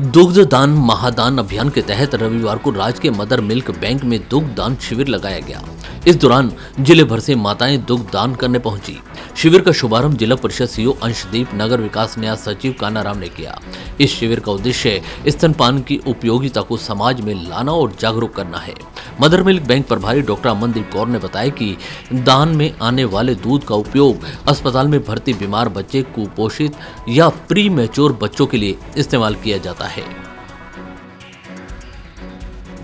दुग्ध दान महादान अभियान के तहत रविवार को राज्य के मदर मिल्क बैंक में दुग्ध दान शिविर लगाया गया। इस दौरान ज़िले भर से माताएँ दुग्ध दान करने पहुँची। शिविर का शुभारंभ जिला परिषद सीओ अंशदीप, नगर विकास न्यास सचिव कानाराम ने किया। इस शिविर का उद्देश्य स्तनपान की उपयोगिता को समाज में लाना और जागरूक करना है। मदर मिल्क बैंक प्रभारी डॉक्टर अमनदीप कौर ने बताया कि दान में आने वाले दूध का उपयोग अस्पताल में भर्ती बीमार बच्चे, कुपोषित या प्री मेच्योर बच्चों के लिए इस्तेमाल किया जाता है। अ,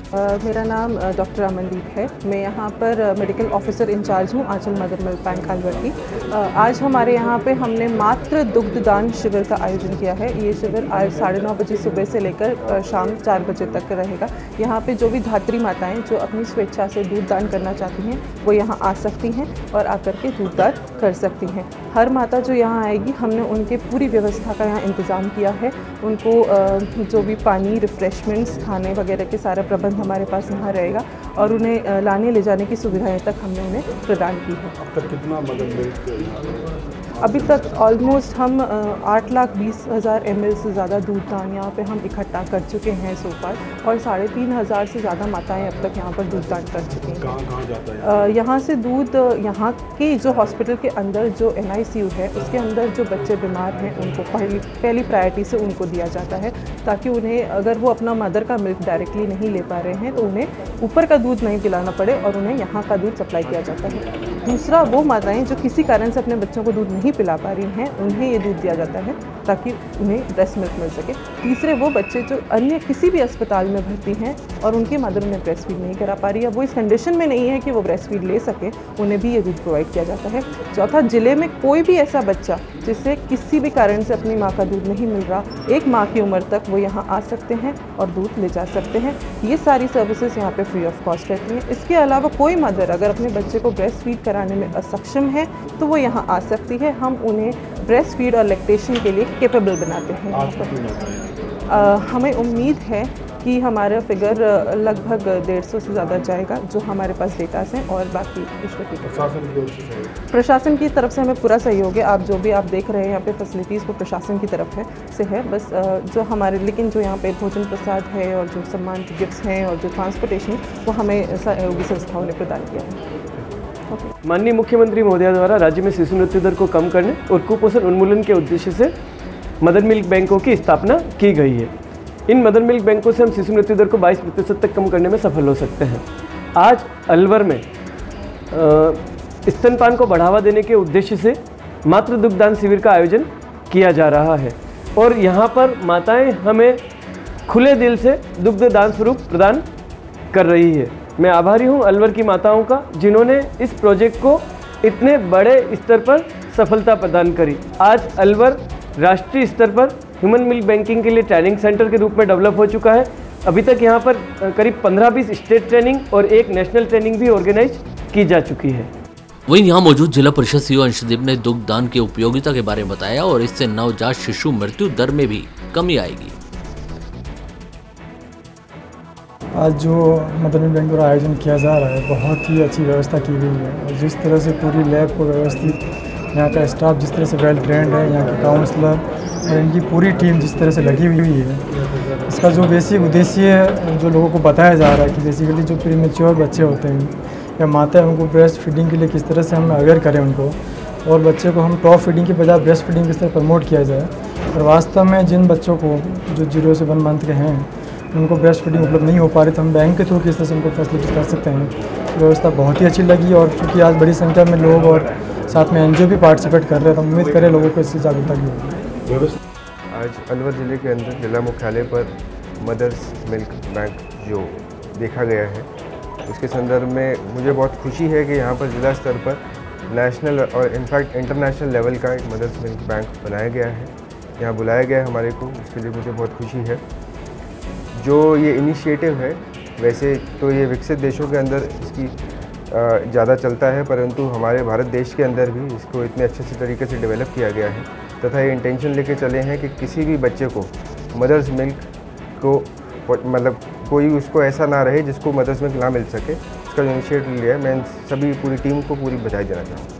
मेरा नाम डॉक्टर अमनदीप है। मैं यहाँ पर मेडिकल ऑफिसर इंचार्ज हूँ, Aanchal mother milk bank Alwar की आज हमारे यहाँ पे हमने मात्र दुग्ध दान शिविर का आयोजन किया है। ये शिविर आज साढ़े नौ बजे सुबह से लेकर शाम चार बजे तक रहेगा। यहाँ पे जो भी धात्री माताएँ जो अपनी स्वेच्छा से दूध दान करना चाहती हैं, वो यहाँ आ सकती हैं और आकर के दूध दान कर सकती हैं। हर माता जो यहाँ आएगी, हमने उनके पूरी व्यवस्था का यहाँ इंतज़ाम किया है। उनको जो भी पानी रिफ़्रेशमेंट्स खाने वगैरह के सारा प्रबंध हमारे पास यहाँ रहेगा और उन्हें लाने ले जाने की सुविधाएँ तक हमने उन्हें प्रदान की है। अब तक कितना मदद अभी तक ऑलमोस्ट हम आठ लाख बीस हज़ार एमएल से ज़्यादा दूध दान यहाँ पर हम इकट्ठा कर चुके हैं सो पार और साढ़े तीन हज़ार से ज़्यादा माताएँ अब तक यहाँ पर दूध दान कर चुकी हैं। यहाँ से दूध यहाँ के जो हॉस्पिटल के अंदर जो एन है उसके अंदर जो बच्चे बीमार हैं उनको पहली पहली प्रायोरिटी से उनको दिया जाता है ताकि उन्हें अगर वो अपना मदर का मिल्क डायरेक्टली नहीं ले पा रहे हैं तो उन्हें ऊपर का दूध नहीं पिलाना पड़े और उन्हें यहाँ का दूध सप्लाई किया जाता है। दूसरा वो माताएँ जो किसी कारण से अपने बच्चों को दूध नहीं पिला पा रही हैं, उन्हें ये दूध दिया जाता है ताकि उन्हें ब्रेस्ट मिल्क मिल सके। तीसरे वो बच्चे जो अन्य किसी भी अस्पताल में भर्ती हैं और उनकी मदर उन्हें ब्रेस्ट फ़ीड नहीं करा पा रही है वो इस कंडीशन में नहीं है कि वो ब्रेस्ट फ़ीड ले सके, उन्हें भी ये दूध प्रोवाइड किया जाता है। चौथा, ज़िले में कोई भी ऐसा बच्चा जिसे किसी भी कारण से अपनी माँ का दूध नहीं मिल रहा, एक माह की उम्र तक वो यहाँ आ सकते हैं और दूध ले जा सकते हैं। ये सारी सर्विसेज़ यहाँ पर फ्री ऑफ़ कॉस्ट रहती हैं। इसके अलावा कोई मदर अगर अपने बच्चे को ब्रेस्ट फ़ीड कराने में असक्षम है तो वो यहाँ आ सकती है। हम उन्हें ब्रेस्ट फ़ीड और लैक्टेशन के लिए केपेबल बनाते हैं। हमें उम्मीद है कि हमारा फिगर लगभग डेढ़ सौ से ज़्यादा जाएगा जो हमारे पास डेटास हैं और बाकी ईश्वर की प्रशासन की प्रशासन तरफ़ से हमें पूरा सहयोग है। आप जो भी आप देख रहे हैं यहाँ पे फैसिलिटीज़ वो प्रशासन की तरफ़ है से है। बस जो हमारे लेकिन जो यहाँ पे भोजन प्रसाद है और जो सम्मान के गिफ्ट्स हैं और जो ट्रांसपोर्टेशन वो हमें सहयोगी संस्थाओं ने प्रदान किया है। माननीय मुख्यमंत्री महोदया द्वारा राज्य में शिशु मृत्यु दर को कम करने और कुपोषण उन्मूलन के उद्देश्य से मदर मिल्क बैंकों की स्थापना की गई है। इन मदर मिल्क बैंकों से हम शिशु मृत्यु दर को 22 प्रतिशत तक कम करने में सफल हो सकते हैं। आज अलवर में स्तनपान को बढ़ावा देने के उद्देश्य से मातृ दुग्धदान शिविर का आयोजन किया जा रहा है और यहाँ पर माताएँ हमें खुले दिल से दुग्ध दान स्वरूप प्रदान कर रही है। मैं आभारी हूँ अलवर की माताओं का, जिन्होंने इस प्रोजेक्ट को इतने बड़े स्तर पर सफलता प्रदान करी। आज अलवर राष्ट्रीय स्तर पर ह्यूमन मिल्क बैंकिंग के लिए ट्रेनिंग सेंटर के रूप में डेवलप हो चुका है। अभी तक यहाँ पर करीब 15-20 स्टेट ट्रेनिंग और एक नेशनल ट्रेनिंग भी ऑर्गेनाइज की जा चुकी है। वहीं यहाँ मौजूद जिला परिषद सीओ अंशदीप ने दुग्ध दान की उपयोगिता के बारे में बताया और इससे नवजात शिशु मृत्यु दर में भी कमी आएगी। आज जो मदनी बैंक द्वारा आयोजन किया जा रहा है, बहुत ही अच्छी व्यवस्था की गई है। और जिस तरह से पूरी लैब को व्यवस्थित, यहाँ का स्टाफ जिस तरह से वेल ट्रेंड है, यहाँ के काउंसलर और इनकी पूरी टीम जिस तरह से लगी हुई है, इसका जो बेसिक उद्देश्य है, जो लोगों को बताया जा रहा है कि बेसिकली जो प्रीमेच्योर बच्चे होते हैं या माता है, उनको ब्रेस्ट फीडिंग के लिए किस तरह से हम अवेयर करें उनको और बच्चे को हम टॉप फीडिंग के बजाय ब्रेस्ट फीडिंग किस तरह प्रमोट किया जाए। और वास्तव में जिन बच्चों को जो ज़ीरो से वन मंथ के हैं उनको ब्रेस्ट फीडिंग उपलब्ध नहीं हो पा रही तो हम बैंक के थ्रू किस तरह से उनको फैसिलिटी कर सकते हैं? व्यवस्था बहुत ही अच्छी लगी और चूँकि आज बड़ी संख्या में लोग और साथ में एनजीओ भी पार्टिसिपेट कर रहे हैं तो उम्मीद करें लोगों को इससे जागरूकता की आज अलवर ज़िले के अंदर जिला मुख्यालय पर मदर्स मिल्क बैंक जो देखा गया है उसके संदर्भ में मुझे बहुत खुशी है कि यहाँ पर ज़िला स्तर पर नेशनल और इनफैक्ट इंटरनेशनल लेवल का एक मदर्स मिल्क बैंक बनाया गया है। यहाँ बुलाया गया है हमारे को उसके लिए मुझे बहुत खुशी है। जो ये इनिशिएटिव है, वैसे तो ये विकसित देशों के अंदर इसकी ज़्यादा चलता है, परंतु हमारे भारत देश के अंदर भी इसको इतने अच्छे से तरीके से डेवलप किया गया है। तथा ये इंटेंशन लेके चले हैं कि किसी भी बच्चे को मदर्स मिल्क को मतलब कोई उसको ऐसा ना रहे जिसको मदर्स मिल्क ना मिल सके इसका जो इनिशिएटिव लिया है, मैं सभी पूरी टीम को पूरी बधाई देना चाहूँगा।